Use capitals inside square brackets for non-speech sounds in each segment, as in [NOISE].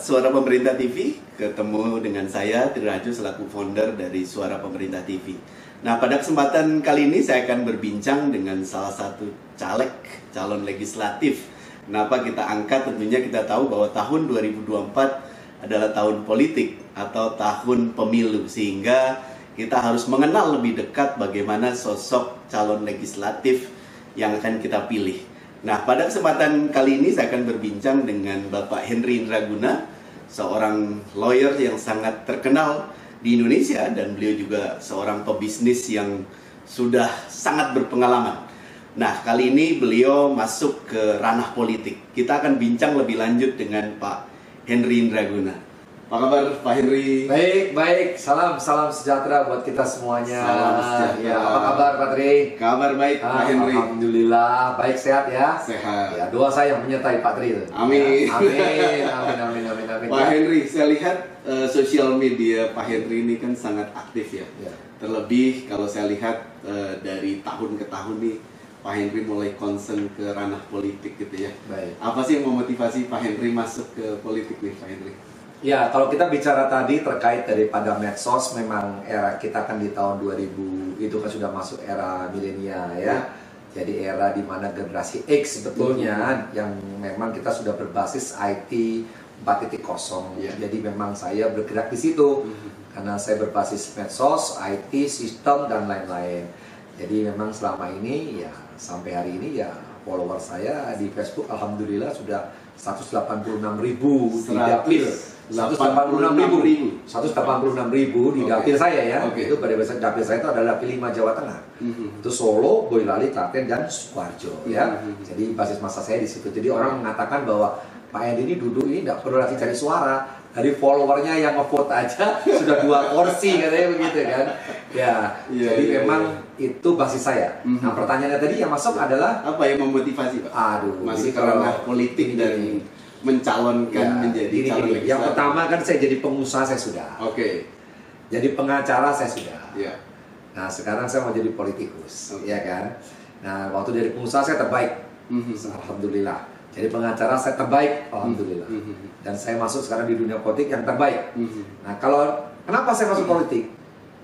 Suara Pemerintah TV, ketemu dengan saya Tiraju selaku founder dari Suara Pemerintah TV. Nah, pada kesempatan kali ini saya akan berbincang dengan salah satu caleg calon legislatif. Kenapa kita angkat? Tentunya kita tahu bahwa tahun 2024 adalah tahun politik atau tahun pemilu sehingga kita harus mengenal lebih dekat bagaimana sosok calon legislatif yang akan kita pilih. Nah, pada kesempatan kali ini saya akan berbincang dengan Bapak Henry Indraguna, seorang lawyer yang sangat terkenal di Indonesia dan beliau juga seorang pebisnis yang sudah sangat berpengalaman. Nah, kali ini beliau masuk ke ranah politik. Kita akan bincang lebih lanjut dengan Pak Henry Indraguna. Apa kabar Pak Henry? Baik, baik. Salam, salam sejahtera buat kita semuanya. Salam sejahtera. Ya, apa kabar Pak Tri? Kabar baik Pak Ah, Henry. Alhamdulillah, baik sehat ya. Sehat. Ya, doa saya yang menyertai Pak Tri. itu. Amin. Ya, amin, amin, amin, amin, amin. Pak Ya. Henry, saya lihat eh, sosial media Pak Henry ini kan sangat aktif ya. Ya. Terlebih kalau saya lihat eh, dari tahun ke tahun nih Pak Henry mulai concern ke ranah politik gitu ya. Baik. Apa sih yang memotivasi Pak Henry masuk ke politik nih Pak Henry? Ya, kalau kita bicara tadi terkait daripada medsos, memang era kita kan di tahun 2000 itu kan sudah masuk era milenial ya. Jadi era di mana generasi X sebetulnya yang memang kita sudah berbasis IT 4.0. Ya. Jadi memang saya bergerak di situ karena saya berbasis medsos, IT, sistem dan lain-lain. Jadi memang selama ini ya sampai hari ini ya follower saya di Facebook alhamdulillah sudah 186 ribu di dapil 186 ribu 186 ribu di Oke. dapil saya ya Oke. itu pada dasar dapil saya itu adalah dapil 5 Jawa Tengah Mhm. itu Solo, Boyolali, Klaten dan Sukoharjo ya Mhm. jadi basis masa saya di situ jadi orang mengatakan bahwa Pak Edi ini duduk ini tidak perlu lagi cari suara dari followernya yang ngevote aja [LAUGHS] sudah dua kursi katanya begitu kan ya Iya, jadi iya, memang itu basis saya Mhm. nah pertanyaannya tadi yang masuk adalah Apa yang memotivasi Pak? aduh Masih ranah politik dan gini. Mencalonkan Ya, menjadi gini, calon gini. legislatif. yang pertama kan saya jadi pengusaha saya sudah Oke. jadi pengacara saya sudah Ya. Nah sekarang saya mau jadi politikus, Oke. ya kan? Nah waktu dari pengusaha saya terbaik, Mhm. alhamdulillah. Jadi pengacara saya terbaik, alhamdulillah. Mhm. Dan saya masuk sekarang di dunia politik yang terbaik. Mhm. Nah kalau kenapa saya masuk politik?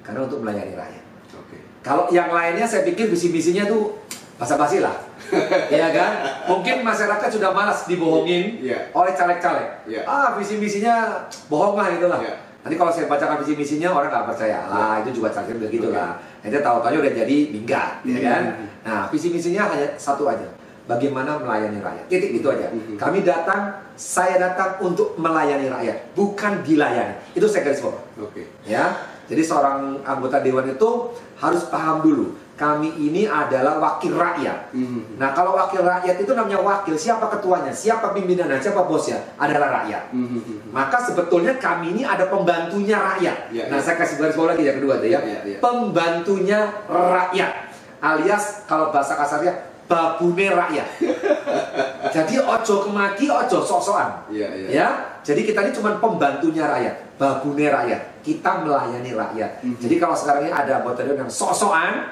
Karena untuk melayani rakyat. Oke. Kalau yang lainnya saya pikir visi misinya tuh basa-basi lah, ya kan? Mungkin masyarakat sudah malas dibohongin Iya. oleh caleg-caleg. Iya. Ah visi misinya bohong lah itulah. Iya. Nanti kalau saya bacakan visi misinya orang nggak percaya lah itu juga caleg begitu lah. Nanti tahu-tahu udah jadi minggat, ya kan? Nah visi misinya hanya satu aja, bagaimana melayani rakyat. Titik itu aja. Mhm. Kami datang, saya datang untuk melayani rakyat, bukan dilayani. Itu saya garis bawah Oke. ya. Jadi seorang anggota dewan itu harus paham dulu, kami ini adalah wakil rakyat. Mhm. Nah, kalau wakil rakyat itu namanya wakil, siapa ketuanya, siapa pimpinannya, siapa bosnya? Adalah rakyat. Mhm. Maka sebetulnya kami ini ada pembantunya rakyat. Ya, nah, ya. saya kasih garis bawah lagi yang kedua ya. Ya, ya, ya. Pembantunya rakyat. Alias kalau bahasa kasarnya babune rakyat. [LAUGHS] Jadi ojo kemaki, ojo sok-sokan. Iya, iya. Ya, jadi kita ini cuma pembantunya rakyat, babune rakyat. Kita melayani rakyat. Mhm. Jadi kalau sekarang ini ada anggota dewan yang sok-sokan,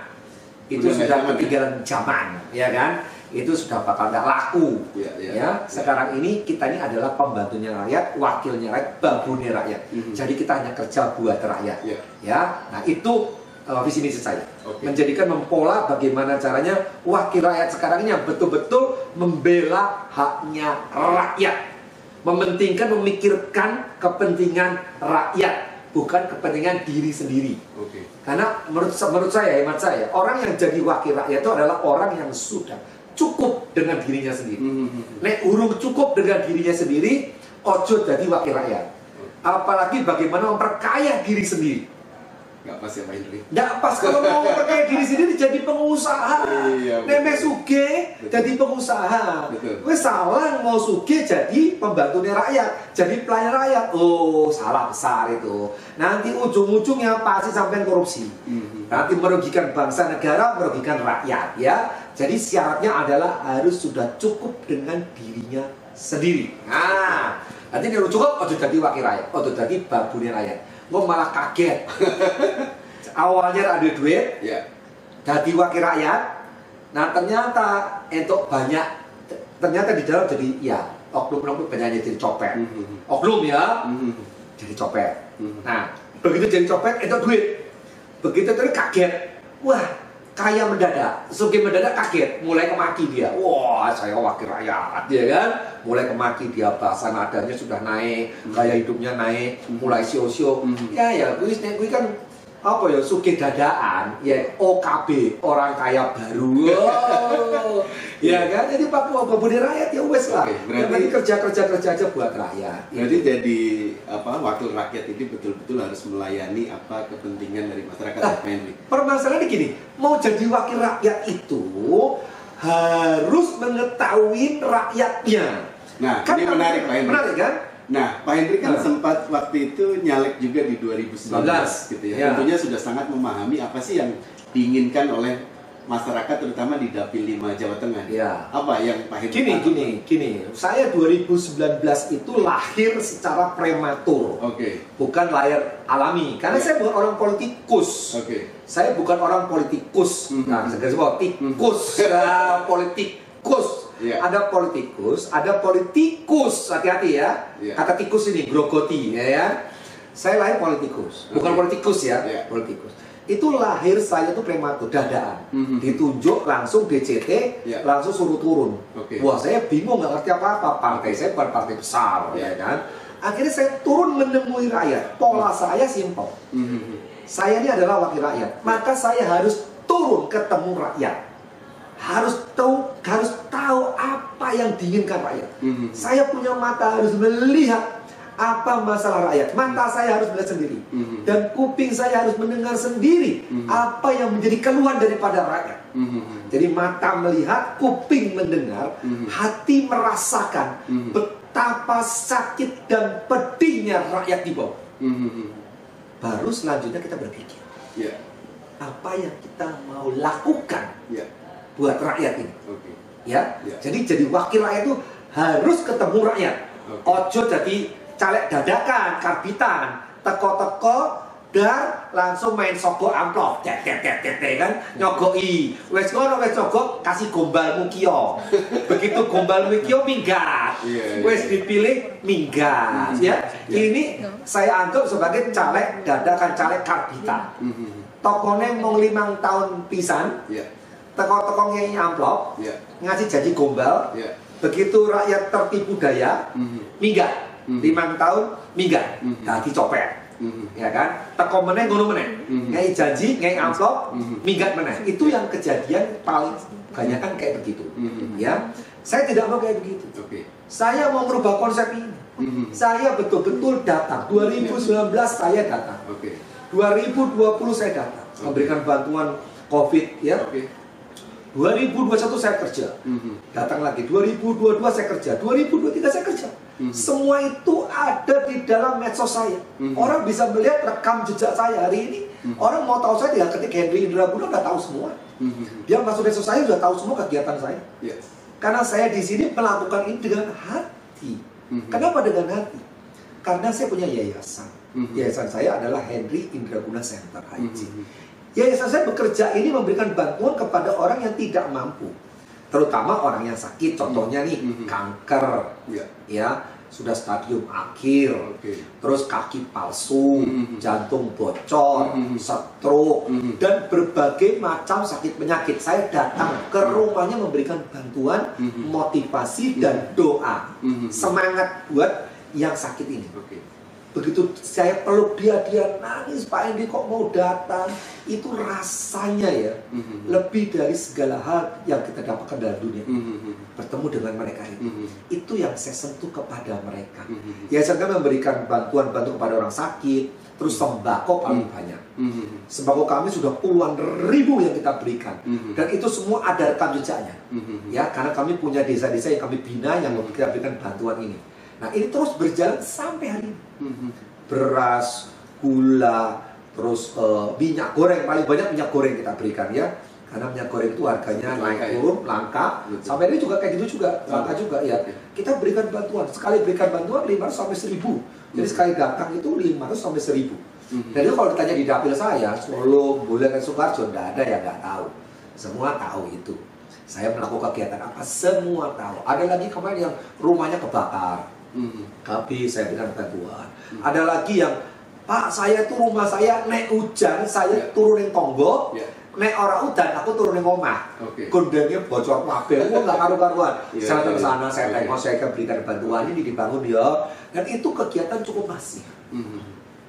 itu sudah ya? ketinggalan zaman, ya kan? Itu sudah bakal nggak laku. Iya, iya. Ya, sekarang ini kita ini adalah pembantunya rakyat, wakilnya rakyat, babune rakyat. Mhm. Jadi kita hanya kerja buat rakyat. Iya. Ya, nah itu uh, visi misi saya. Oke. Menjadikan mempola bagaimana caranya wakil rakyat sekarang ini yang betul-betul membela haknya rakyat. Mementingkan, memikirkan kepentingan rakyat, bukan kepentingan diri sendiri. Oke. Karena menurut menurut saya, hemat saya, orang yang jadi wakil rakyat itu adalah orang yang sudah cukup dengan dirinya sendiri. Mhm. Nek urung cukup dengan dirinya sendiri, ojo jadi wakil rakyat. Apalagi bagaimana memperkaya diri sendiri. Nggak pas ya Pak Henry. Nggak pas kalau mau memperkaya diri sendiri jadi pengusaha. Iya. Nemek suge Betul. jadi pengusaha. Wes salah mau suge jadi pembantunya rakyat, jadi pelayan rakyat. Oh, salah besar itu. Nanti ujung-ujungnya pasti sampai korupsi. Mhm. Nanti merugikan bangsa negara, merugikan rakyat ya. Jadi syaratnya adalah harus sudah cukup dengan dirinya sendiri. Nah, nanti dia cukup, oh jadi wakil rakyat, oh jadi babune rakyat. Gue malah kaget. [LAUGHS] Awalnya ada duit, Ya. jadi wakil rakyat. Nah ternyata untuk banyak, ternyata di dalam jadi ya oknum-oknum penyanyi jadi copet. Mhm. Oknum ya, Mhm. jadi copet. Mhm. Nah, begitu jadi copet itu duit. Begitu terus kaget. Wah, kaya mendadak. Sugih mendadak kaget, mulai kemaki dia. Wah, saya wakil rakyat, ya kan? Mulai kemaki dia bahasa nadanya sudah naik, gaya hidupnya naik, mulai sio-sio. Mhm. Ya ya, gue gue kan apa ya sugih dadaan ya OKB orang kaya baru Wow. [LAUGHS] ya kan jadi Papua Babudi rakyat ya wes lah Oke, berarti- yang penting kerja kerja kerja aja buat rakyat Berarti jadi apa wakil rakyat ini betul-betul harus melayani apa kepentingan dari masyarakat Ah. Henry. permasalahannya gini mau jadi wakil rakyat itu harus mengetahui rakyatnya Nah, ini menarik Pak Henry. menarik kan Nah, Pak Henry kan Nah. sempat waktu itu nyalek juga di 2019 gitu ya. Ya. Tentunya sudah sangat memahami apa sih yang diinginkan oleh masyarakat terutama di Dapil 5 Jawa Tengah. Ya. Apa yang Pak Henry Gini, tangkap? gini, gini. Saya 2019 itu lahir secara prematur, Oke. bukan lahir alami. Karena Ya. saya bukan orang politikus. Oke. Saya bukan orang politikus. Mhm. Nah, saya garis bawah tikus, nah, [LAUGHS] politikus. Ya. Ada politikus, ada politikus. Hati-hati ya. Ya. Kata tikus ini grogoti, ya ya. Saya lahir politikus, bukan politikus ya, Ya. politikus. Itu lahir saya tuh prematur, dadaan. Mhm. Ditunjuk langsung DCT, Ya. langsung suruh turun. Oke. Wah, saya bingung nggak ngerti apa-apa. Partai saya bukan partai besar, Ya. ya kan. Akhirnya saya turun menemui rakyat. Pola saya simpel. Mhm. Saya ini adalah wakil rakyat, maka saya harus turun ketemu rakyat. Harus tahu, harus tahu apa yang diinginkan rakyat. Mhm. Saya punya mata harus melihat apa masalah rakyat. Mata saya harus melihat sendiri Mhm. dan kuping saya harus mendengar sendiri Mhm. apa yang menjadi keluhan daripada rakyat. Mhm. Jadi mata melihat, kuping mendengar, Mhm. hati merasakan Mhm. betapa sakit dan pedihnya rakyat di bawah. Mhm. Baru selanjutnya kita berpikir Ya. apa yang kita mau lakukan Ya. Buat rakyat ini Oke. ya Ya. jadi jadi wakil rakyat itu harus ketemu rakyat Oke. ojo jadi caleg dadakan karbitan teko-teko dar langsung main sogok amplop tet tet tet tet, kan nyogoi wes ngono wes nyogok kasih gombalmu kio [LAUGHS] begitu gombalmu kio minggat Iya, iya. wes dipilih minggat ya Iya. ini saya anggap sebagai caleg dadakan caleg karbitan Mhm. tokonya mau limang tahun pisan Ya. teko-teko ngei amplop Ya. ngasih janji gombal Ya. begitu rakyat tertipu daya Mhm. minggat Mhm. limang tahun minggat Mhm. dadi copet Mhm. ya kan teko meneh ngono meneh Mhm. ngei janji ngei amplop Mhm. minggat meneh itu yang kejadian paling banyak kan kayak begitu Mhm. ya saya tidak mau kayak begitu Oke. saya mau merubah konsep ini Mhm. saya betul-betul datang 2019 saya datang Oke. 2020 saya datang Oke. memberikan bantuan covid ya Oke. 2021 saya kerja. Mhm. datang lagi 2022 saya kerja 2023 saya kerja. Mhm. semua itu ada di dalam medsos saya. Mhm. orang bisa melihat rekam jejak saya hari ini. Orang mau tahu saya tinggal ketik Henry Indra Guna udah tahu semua. Dia masuk medsos saya sudah tahu semua kegiatan saya. Ya. karena saya di sini melakukan ini dengan hati. Kenapa dengan hati? Karena saya punya yayasan. Yayasan saya adalah Henry Indraguna Center Haji. Yayasan saya bekerja ini memberikan bantuan kepada orang yang tidak mampu, terutama orang yang sakit. Contohnya nih Mhm. kanker, Ya. ya sudah stadium akhir, Oke. terus kaki palsu, Mhm. jantung bocor, stroke, dan berbagai macam sakit penyakit. Saya datang ke rumahnya memberikan bantuan, motivasi dan doa, semangat buat yang sakit ini. Oke. Begitu saya peluk dia, dia nangis, Pak Endi kok mau datang. Itu rasanya ya, Mhm. lebih dari segala hal yang kita dapatkan dalam dunia. Mhm. Bertemu dengan mereka itu. Mhm. Itu yang saya sentuh kepada mereka. Mhm. Yayasan kami memberikan bantuan-bantuan kepada orang sakit, terus sembako paling banyak. Mhm. Sembako kami sudah puluhan ribu yang kita berikan. Mhm. Dan itu semua ada rekam jejaknya. Mhm. Ya, karena kami punya desa-desa yang kami bina yang kita berikan bantuan ini. Nah, ini terus berjalan sampai hari ini Mhm. beras, gula, terus eh, minyak goreng paling banyak minyak goreng kita berikan ya karena minyak goreng itu harganya Langka naik ya? turun langka Betul. sampai ini juga kayak gitu juga langka Oke. juga ya kita berikan bantuan sekali berikan bantuan 500 sampai 1000 jadi Hmm. sekali datang itu 500 sampai 1000 Mhm. dan itu kalau ditanya di dapil saya Solo, Bulog, dan Sukarjo tidak ada yang nggak tahu semua tahu itu Saya melakukan kegiatan apa? Semua tahu. Ada lagi kemarin yang rumahnya kebakar. Mhm. Habis saya berikan bantuan. Ada lagi yang Pak, saya itu rumah saya naik hujan, saya Ya. turunin tonggo, Ya. naik orang udan, aku turunin rumah. Gondengnya bocor kabel, wah nggak karu-karuan. Iya, saya datang iya, ke sana, saya iya. tengok, saya akan berikan bantuan ini dibangun ya. Dan itu kegiatan cukup masif. Mhm.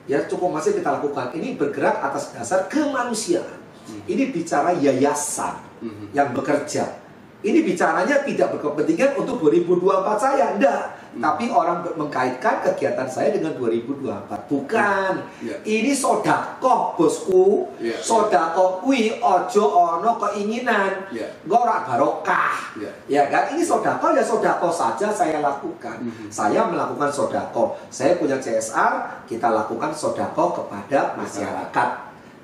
Ya cukup masif kita lakukan. Ini bergerak atas dasar kemanusiaan. Hmm. Ini bicara yayasan Mhm. yang bekerja. Ini bicaranya tidak berkepentingan untuk 2024 saya, enggak. Hmm. Tapi orang mengkaitkan kegiatan saya dengan 2024. Bukan. Ya. Ini sodakoh, bosku. Ya. Sodakoh kui ojo ono keinginan. Ya. Gorak barokah. Ya. Ya kan? Ini sodakoh ya sodakoh saja saya lakukan. Mhm. Saya melakukan sodakoh. Saya punya CSR, kita lakukan sodakoh kepada masyarakat.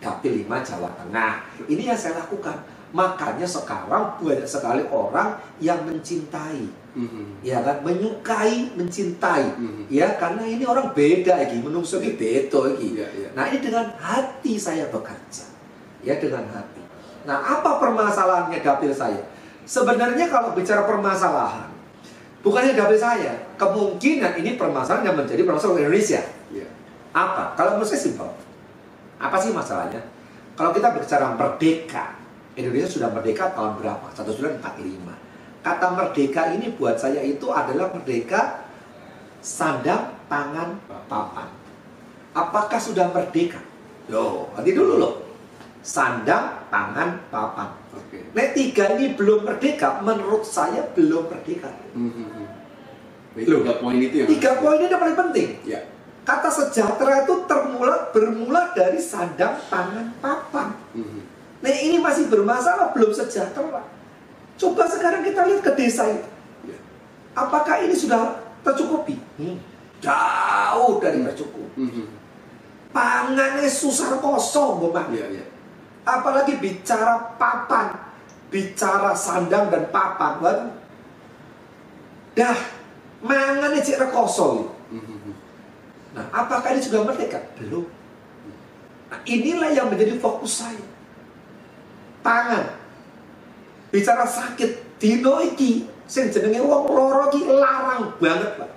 Dapil 5 Jawa Tengah. Ini yang saya lakukan. Makanya sekarang banyak sekali orang yang mencintai, Mhm. ya kan, menyukai, mencintai, Mhm. ya karena ini orang beda lagi, menungso ini beda lagi. Iya, iya. Nah ini dengan hati saya bekerja, ya dengan hati. Nah apa permasalahannya dapil saya? Sebenarnya kalau bicara permasalahan, bukannya dapil saya, kemungkinan ini permasalahan yang menjadi permasalahan Indonesia. Iya. Apa? Kalau menurut saya simpel. Apa sih masalahnya? Kalau kita bicara merdeka, Indonesia sudah merdeka tahun berapa? 1945. Kata merdeka ini buat saya itu adalah merdeka sandang, tangan, papan. Apakah sudah merdeka? Loh, nanti dulu loh. Sandang, tangan, papan. Oke. Nah, tiga ini belum merdeka, menurut saya belum merdeka. Mhm. Loh. Tiga poin itu yang Tiga poin ini yang paling penting. Ya. Kata sejahtera itu termula bermula dari sandang, tangan, papan. Mhm. Nah ini masih bermasalah, belum sejahtera. Coba sekarang kita lihat ke desa itu. Ya. Apakah ini sudah tercukupi? Hmm. Jauh dari tercukupi. Mhm. Pangannya susah kosong, Bapak. Iya, iya. Apalagi bicara papan, bicara sandang dan papan, waduh. Dah, mangannya cek rekoso gitu. Mhm. Nah, apakah ini sudah merdeka? Belum. Nah, inilah yang menjadi fokus saya. Pangan. Bicara sakit, dino iki sing jenenge wong loro iki larang banget, Pak.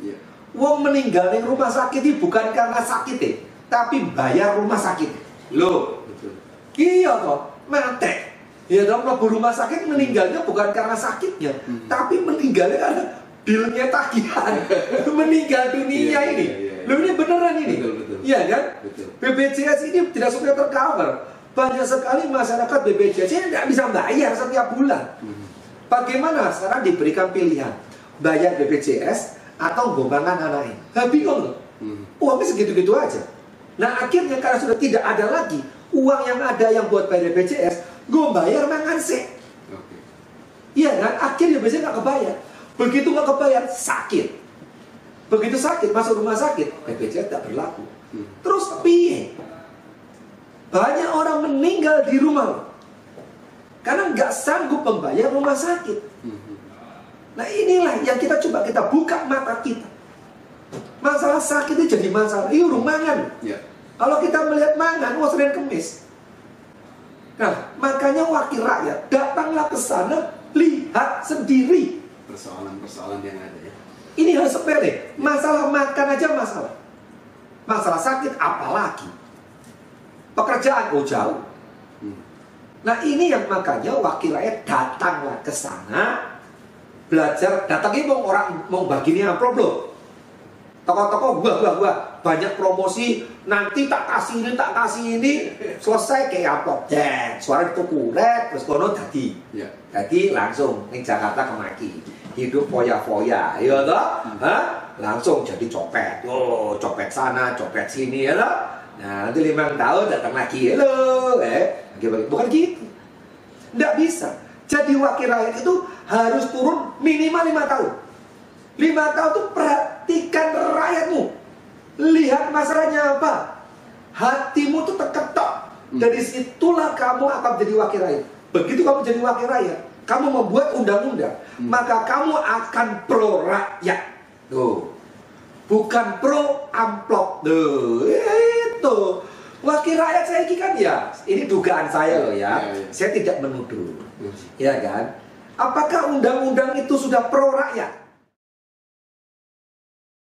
Iya. Wong meninggal di rumah sakit ini bukan karena sakit tapi bayar rumah sakit. Loh, Betul. iya toh, mate. Ya dong, mlebu rumah sakit meninggalnya bukan karena sakitnya, Hmm. tapi meninggalnya karena bilnya tagihan. [LAUGHS] Meninggal dunia Iya, ini. iya, iya. Loh ini beneran ini. Betul, betul. Iya kan? Betul. BPJS ini tidak sudah tercover. Banyak sekali masyarakat BPJS ini tidak bisa bayar setiap bulan. Bagaimana sekarang diberikan pilihan bayar BPJS atau gombangan anaknya? Nah, bingung loh. Mhm. Uangnya segitu-gitu aja. Nah akhirnya karena sudah tidak ada lagi uang yang ada yang buat bayar BPJS, gue bayar mangan sih. Iya kan? Akhirnya biasanya nggak kebayar. Begitu nggak kebayar, sakit. Begitu sakit, masuk rumah sakit, BPJS tidak berlaku. Mhm. Terus piye? Banyak orang meninggal di rumah. Karena nggak sanggup membayar rumah sakit. Nah inilah yang kita coba kita buka mata kita. Masalah sakit itu jadi masalah. Iya mangan. Ya. Kalau kita melihat mangan, wah Senin Kemis. Nah, makanya wakil rakyat datanglah ke sana, lihat sendiri. Persoalan-persoalan yang ada ya. Ini hal sepele. Masalah makan aja masalah. Masalah sakit apalagi. Pekerjaan oh jauh. Nah ini yang makanya wakil rakyat datanglah ke sana belajar. Datangnya mau orang mau baginya amplop loh. Toko-toko gua gua gua banyak promosi nanti tak kasih ini tak kasih ini selesai kayak amplop dan suara itu kuret terus kono tadi Ya. jadi langsung ning Jakarta kemaki hidup foya-foya ya toh Hah? langsung jadi copet oh copet sana copet sini ya toh nah nanti lima tahun datang lagi. Halo eh bagi-bagi. bukan gitu. Nggak bisa. Jadi wakil rakyat itu harus turun minimal lima tahun. Lima tahun itu perhatikan rakyatmu. Lihat masalahnya apa. Hatimu tuh terketok. Hmm. dari situlah kamu akan jadi wakil rakyat. Begitu kamu jadi wakil rakyat kamu membuat undang-undang Hmm. maka kamu akan pro rakyat. Tuh. Bukan pro amplop. Tuh itu wakil rakyat saya ini kan ya ini dugaan saya loh ya. Ya, ya. saya tidak menuduh. Ya kan? Apakah undang-undang itu sudah pro rakyat?